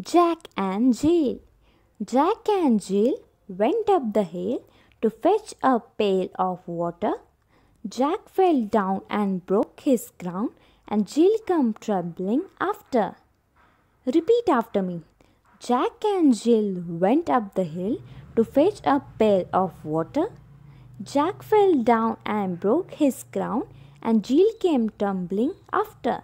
Jack and Jill. Jack and Jill went up the hill to fetch a pail of water. Jack fell down and broke his crown, and Jill came trembling after. Repeat after me. Jack and Jill went up the hill to fetch a pail of water. Jack fell down and broke his crown, and Jill came tumbling after.